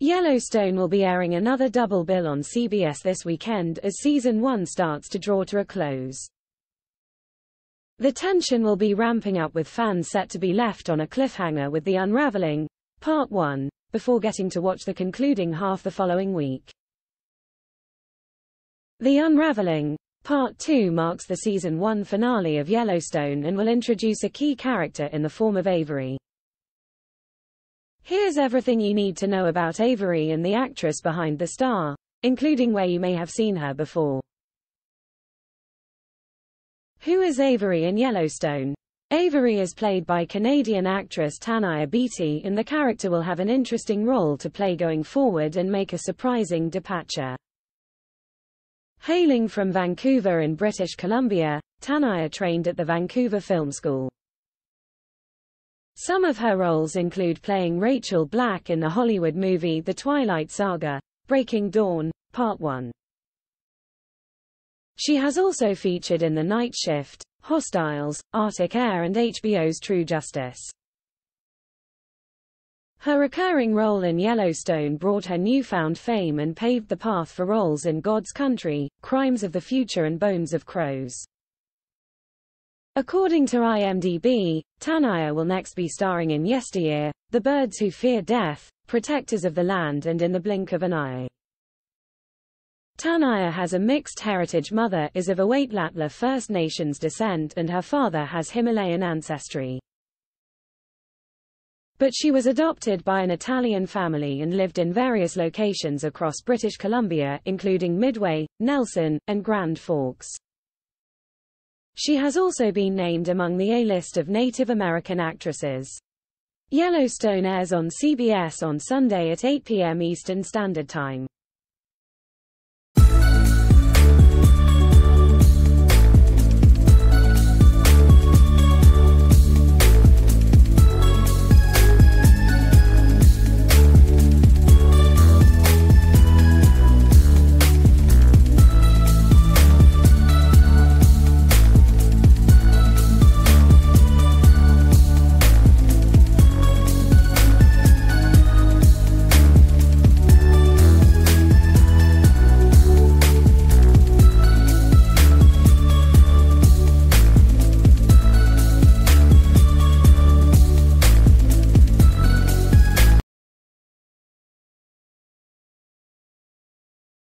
Yellowstone will be airing another double bill on CBS this weekend as season 1 starts to draw to a close. The tension will be ramping up with fans set to be left on a cliffhanger with The Unraveling, Part 1, before getting to watch the concluding half the following week. The Unraveling, Part 2 marks the season 1 finale of Yellowstone and will introduce a key character in the form of Avery. Here's everything you need to know about Avery and the actress behind the star, including where you may have seen her before. Who is Avery in Yellowstone? Avery is played by Canadian actress Tanaya Beatty and the character will have an interesting role to play going forward and make a surprising departure. Hailing from Vancouver in British Columbia, Tanaya trained at the Vancouver Film School. Some of her roles include playing Rachel Black in the Hollywood movie The Twilight Saga, Breaking Dawn, Part 1. She has also featured in The Night Shift, Hostiles, Arctic Air and HBO's True Justice. Her recurring role in Yellowstone brought her newfound fame and paved the path for roles in God's Country, Crimes of the Future and Bones of Crows. According to IMDb, Tanaya will next be starring in Yesteryear, The Birds Who Fear Death, Protectors of the Land and In the Blink of an Eye. Tanaya has a mixed heritage mother is of Awatlatla First Nations descent and her father has Himalayan ancestry. But she was adopted by an Italian family and lived in various locations across British Columbia, including Midway, Nelson, and Grand Forks. She has also been named among the A-list of Native American actresses. Yellowstone airs on CBS on Sunday at 8 p.m. Eastern Standard Time.